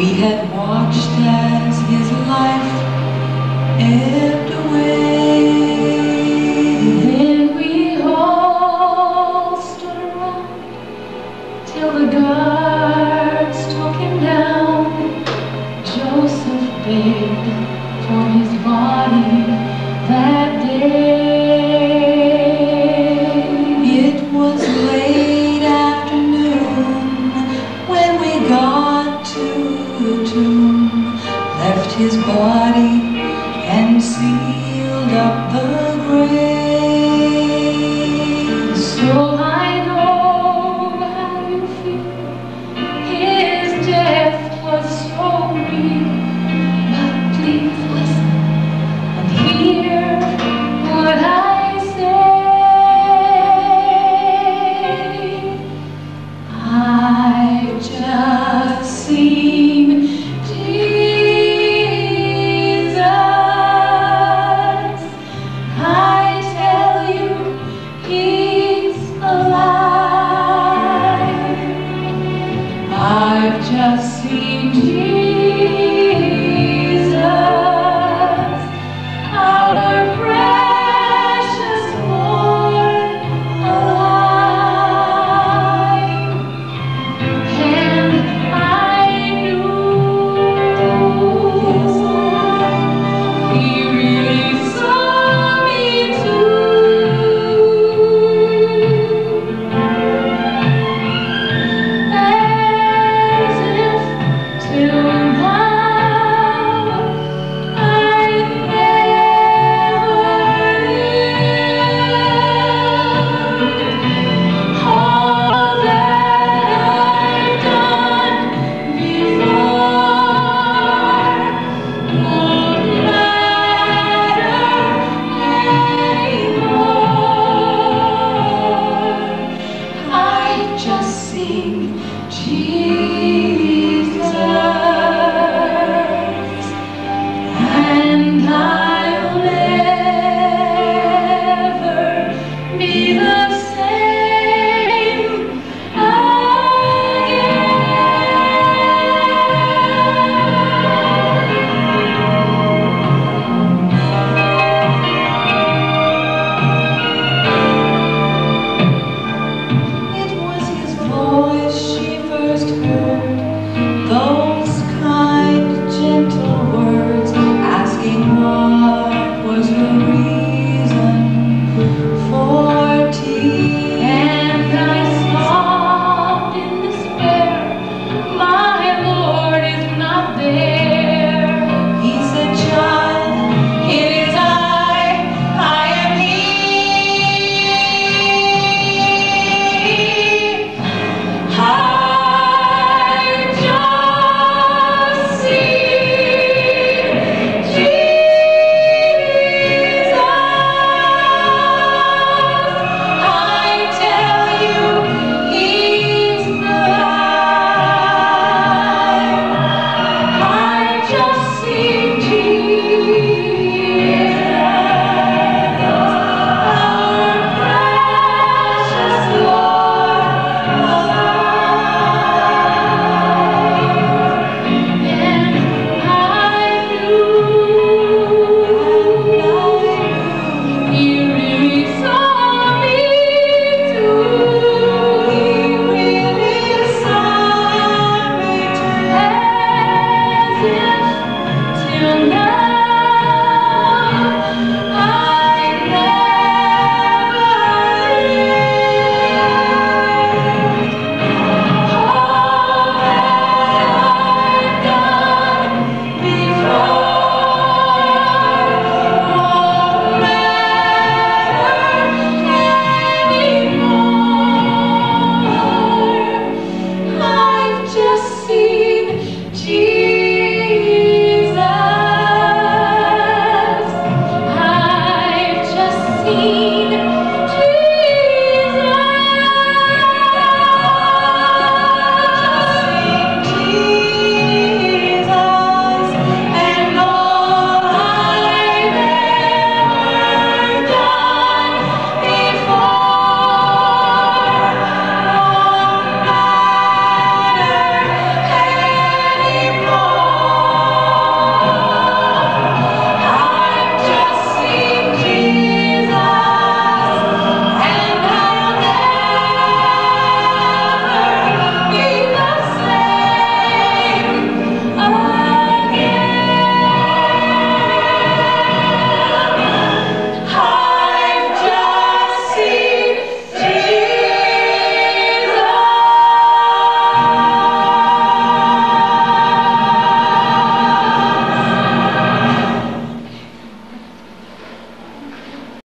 We had watched as his life ebbed away.